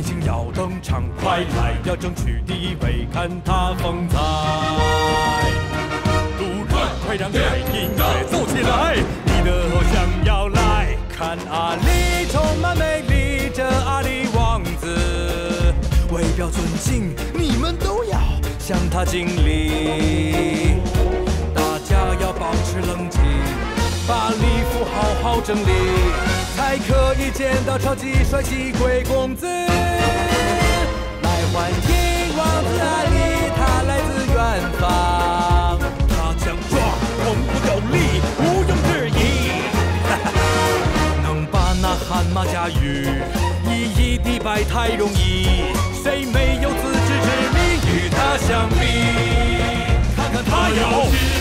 明星要登场，快来要争取第一位，看他风采。路人，快让开音乐奏起来，你的偶像要来看阿里，充满魅力这阿里王子，为表尊敬，你们都要向他敬礼，大家要保持冷静。把礼服好好整理，才可以见到超级帅气贵公子。来欢迎王子阿里，他来自远方，他强壮，从不丢力，毋庸置疑。能把那悍马驾驭，一一敌败太容易，谁没有自知之明与他相比？看看他有。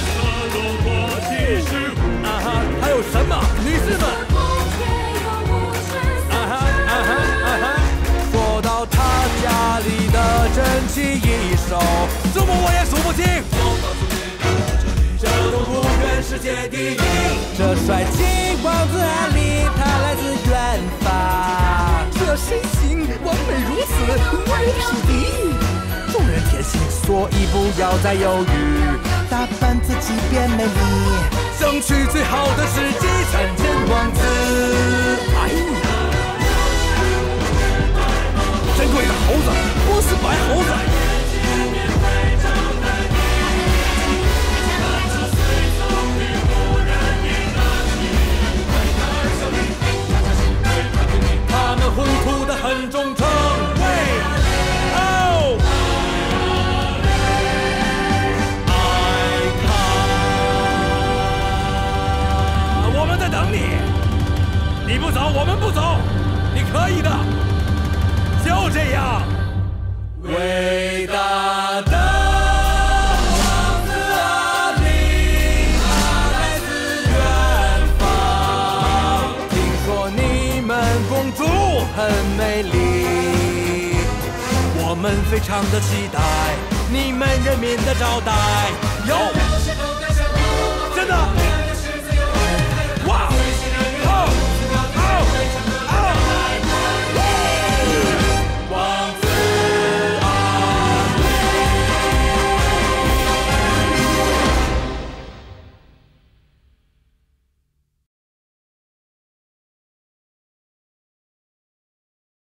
帅气王子阿里，他来自远方。这身形完美如此，万人匹敌，众人贴心，所以不要再犹豫，打扮自己变美丽。争取最好的时机，参见走，我们不走，你可以的，就这样。伟大的王子阿里，他来自远方。听说你们公主很美丽，我们非常的期待你们人民的招待。有，真的。